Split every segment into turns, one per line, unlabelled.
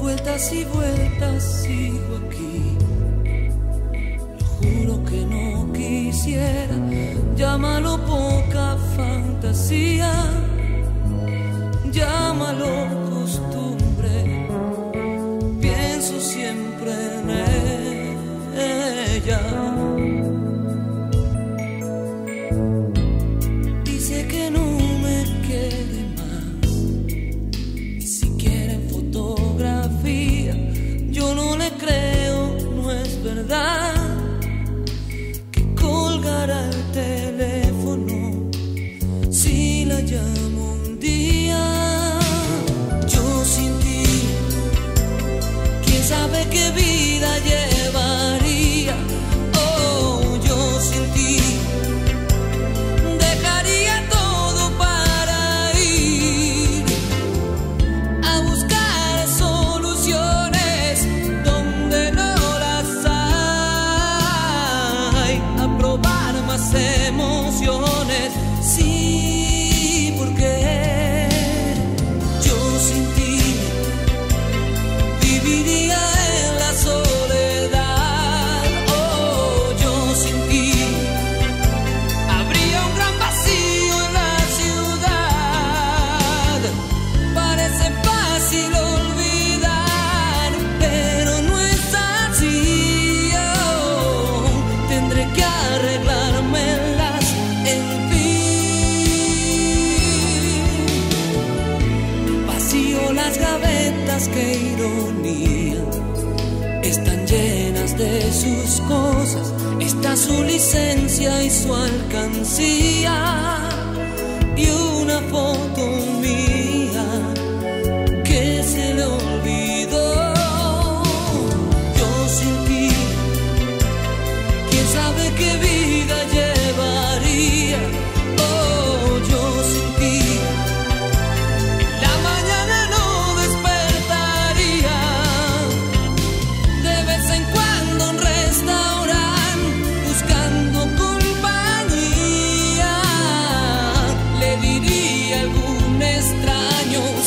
Vueltas y vueltas sigo aquí. Lo juro que no quisiera, llámalo poca fantasía Las gavetas, qué ironía. Están llenas de sus cosas. Está su licencia y su alcancía. Y una foto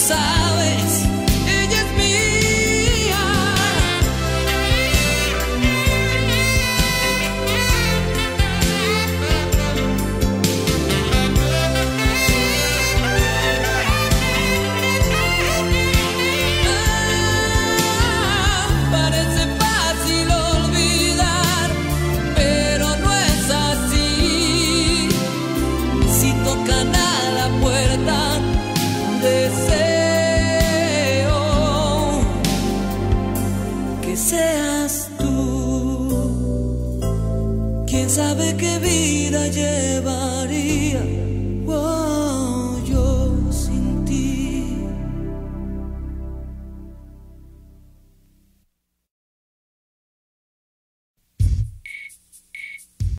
side. seas tú. ¿Quién sabe qué vida llevaría?